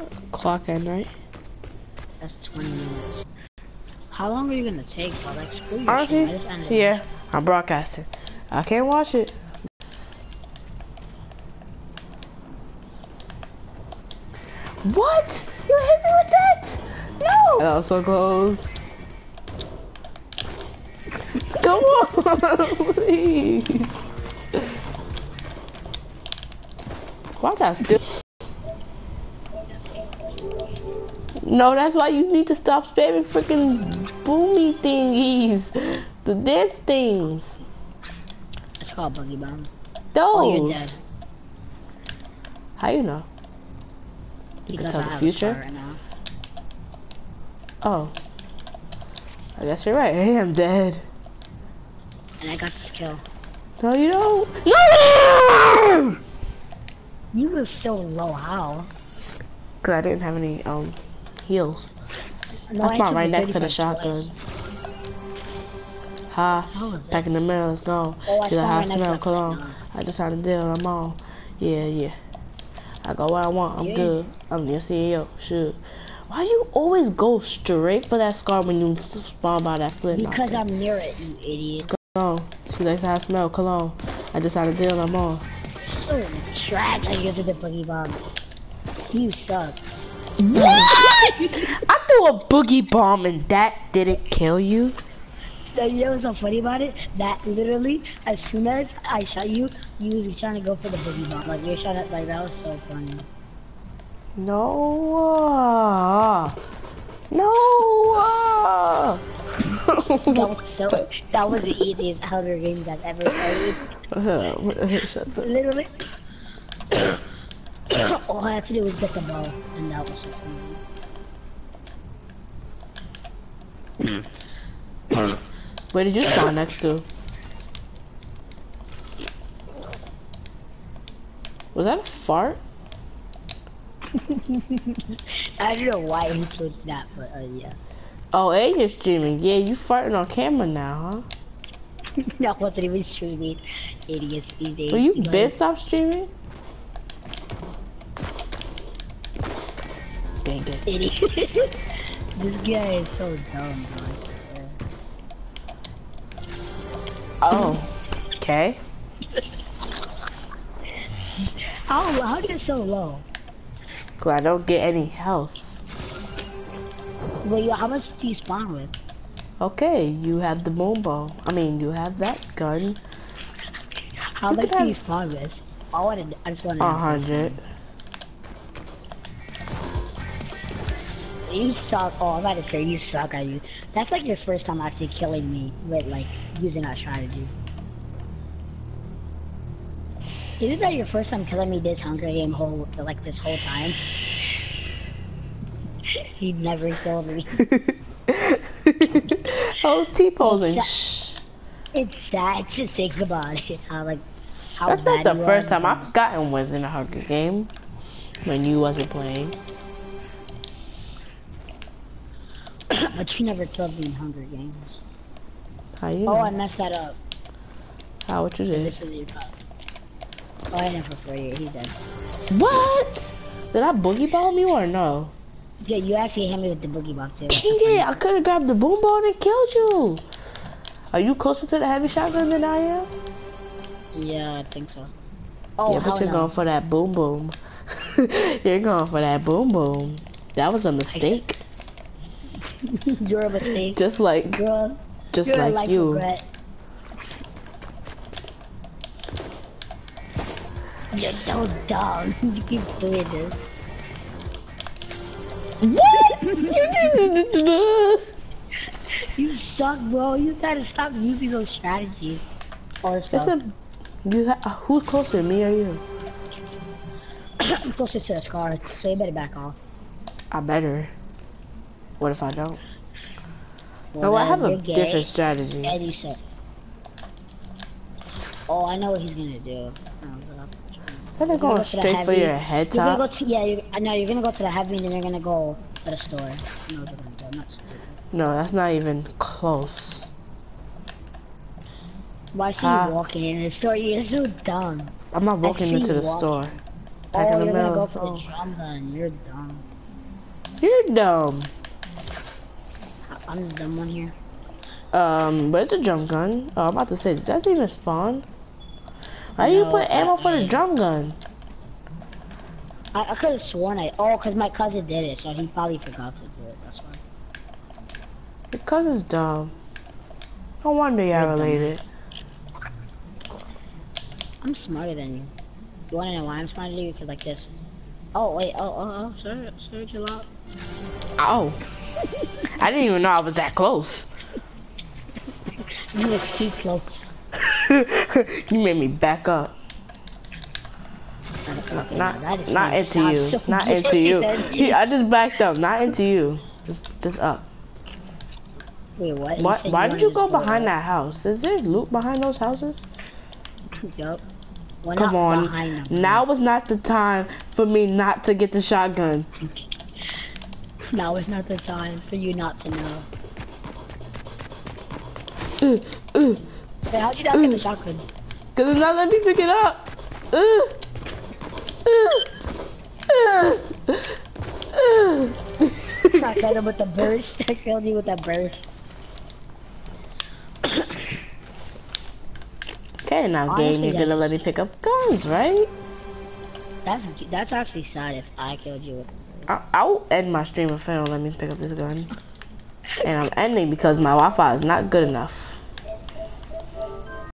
o'clock at night. That's 20 minutes. How long are you gonna take? So like, screw your Honestly, shit. Just ended it. yeah, I'm broadcasting. I can't watch it. What? You hit me with that? No! That was so close. Come on, please. Why that still? No, that's why you need to stop spamming freaking boomy thingies. The dance things. It's called Boogie Bomb. Oh, you're Those. dead. How you know? You because can tell the future? right. Oh. I guess you're right. I am dead. And I got this kill. No, you don't. No! You were so low, how? Cause I didn't have any um heals. No, I I right next to the shotgun. Ha. Back in the middle. Let's go. Oh, I to the right smell cologne. I just had a deal. I'm on. Yeah, yeah. I go where I want. I'm Yeah. good. I'm your CEO. Shoot. Why do you always go straight for that scar when you spawn by that flip? Because I'm near it, you idiot. Cologne. She likes how I smell. Cologne. I just had a deal. I'm on. So trash. I get to the Boogie Bomb. You suck. What? I threw a boogie bomb and that didn't kill you. So you know what's so funny about it? That literally, as soon as I shot you, you was trying to go for the boogie Bomb. Like, you shot to, like, that was so funny. No. No. That was so, that was the easiest Hunger Games I've ever played. Literally. All I had to do was get the ball, and that was it. funny. Where did you spawn next to? Was that a fart? I don't know why he chose that, but uh, yeah. Oh, A you're streaming. Yeah, you farting on camera now, huh? that wasn't even streaming. Idiots these days. huh? Well, you Like, been stopped streaming? Dang it. Idiot. this guy is so dumb, bro. Oh. Okay. Oh, how, how you get so low? Cause I don't get any health. Wait, yo, how much do you spawn with? Okay, you have the boom bow. I mean, you have that gun. How You much do you spawn with? I wanted, I just wanted A hundred. You suck. Oh, I'm about to say you suck at you. That's like your first time actually killing me with like using that strategy. Isn't that your first time killing me this Hunger Game whole like this whole time? he never killed me. I was T-posing. Shh. It's sad to think about it. How like how That's not the first time I've gotten within a Hunger game. When you wasn't playing. But you never killed me in Hunger Games. How you Oh. I messed that up. How what you did? This is your cup. Oh, I never for you. He's dead. What? Did I boogie ball you or no? Yeah, you actually hit me with the boogie box too. Dang it! I could have grabbed the boom ball and killed you. Are you closer to the heavy shotgun than I am? Yeah, I think so. Oh, yeah, but you're no. going for that boom boom. you're going for that boom boom. That was a mistake. You're a mistake. Just like, Girl, just you're like like you. regret. You're so dumb. you keep doing this. What? you. You suck, bro. You gotta stop using those strategies. Or stuff. a. You ha- uh, who's closer, me or you? I'm closer to the scar, so you better back off. I better. What if I don't? Well, no, I have a gay, different strategy. Oh, I know what he's gonna do. Oh. They're You're going go straight for your head You're go to yeah. You're, I know you're gonna go to the heavy, and then you're gonna go to the store. I know what you're gonna do. I'm not stupid. No, that's not even close. Why is he Ah. walking in the store? You're so dumb. I'm not walking into the walking. store. Back oh, in the you're gonna go for the drum gun. You're dumb. You're dumb. I'm the dumb one here. Um, where's the drum gun? Oh, I'm about to say, does that even spawn? Why do you put ammo for the drum gun? I, I could have sworn I. Oh, because my cousin did it, so he probably forgot to do it. That's why. Your cousin's dumb. No wonder y'all You're related. I'm smarter than you. You wanna know why I'm smarter than you? Because like this. Oh wait. Oh oh oh. Sir, sir, chill out. Oh. I didn't even know I was that close. You was too close. you made me back up. Not, is not into you. Not into you. He- I just backed up. Not into you. Just, just up. Wait, what? Why, why did you go behind that house? Is there loot behind those houses? Yup. Come on. Now was not the time for me not to get the shotgun. Now is not the time for you not to know. Wait, how'd you not get the shotgun? Cause it's not letting me pick it up. Uh, uh. I killed him with the burst. I killed you with that burst. Okay, now game, Honestly, you're gonna let me pick up guns, right? That's that's actually sad if I killed you with. I I'll end my stream if I don't let me pick up this gun. And I'm ending because my Wi-Fi is not good enough.